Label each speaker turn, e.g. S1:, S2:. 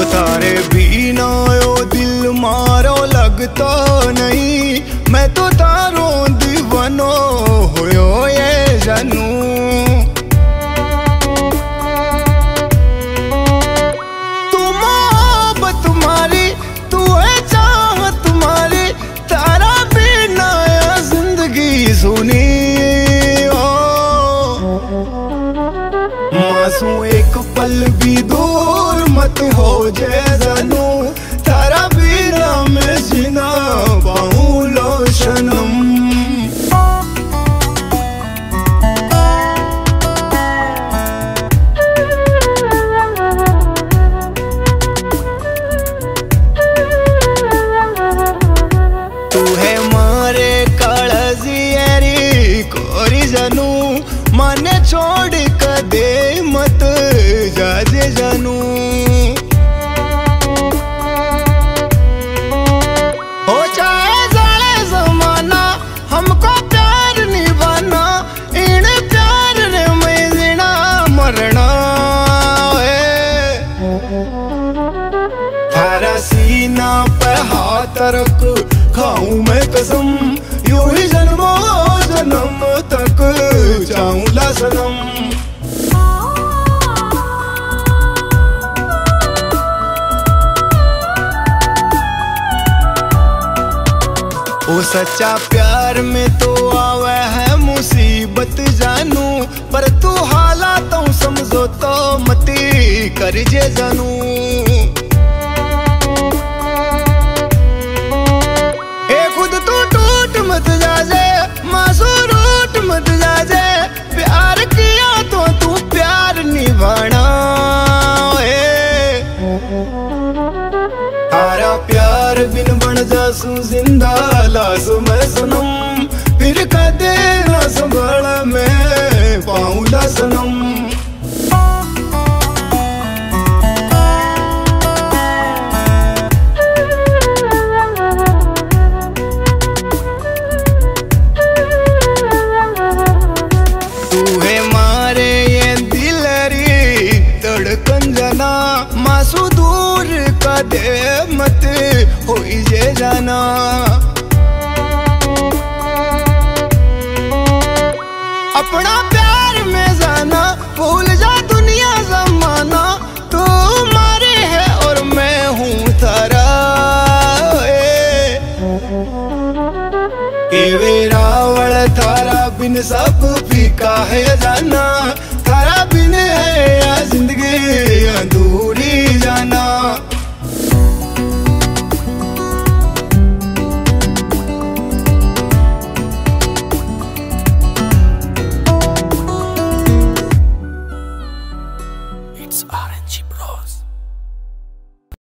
S1: तारे बिना, ओ दिल मारो लगता नहीं। मैं तो तारो दीवानो, होयो ये जानू। सुनी। ओ। मासू एक पल भी दूर मत हो जे तारा बिना मैं जीना पाऊँ लो जानू। माने छोड़ कदे मत। जाजे जानू। हो जाए जाए जमाना, हमको प्यार निभाना, इन प्यार ने मैं जीना मरना थारा सीना पे हाथ रख, खाऊं मैं कसम, यूँ ही जन्मों जन्म तक जाऊंला सनम। ओ सच्चा प्यार में तो आवे है मुसीबत जानू, पर तू हालातों समझो तो मती कर जे जानू। तारा प्यार बिन बन जासू ज़िंदा लासू मैं सनम फिर कदे ना संभल जना मासू दूर का दे मत हो जे जाना। अपना प्यार में जाना, भूल जा दुनिया जमाना, तू मारे है और मैं हूँ। ए। वेरावल थारा बिन सब फीका है जाना। या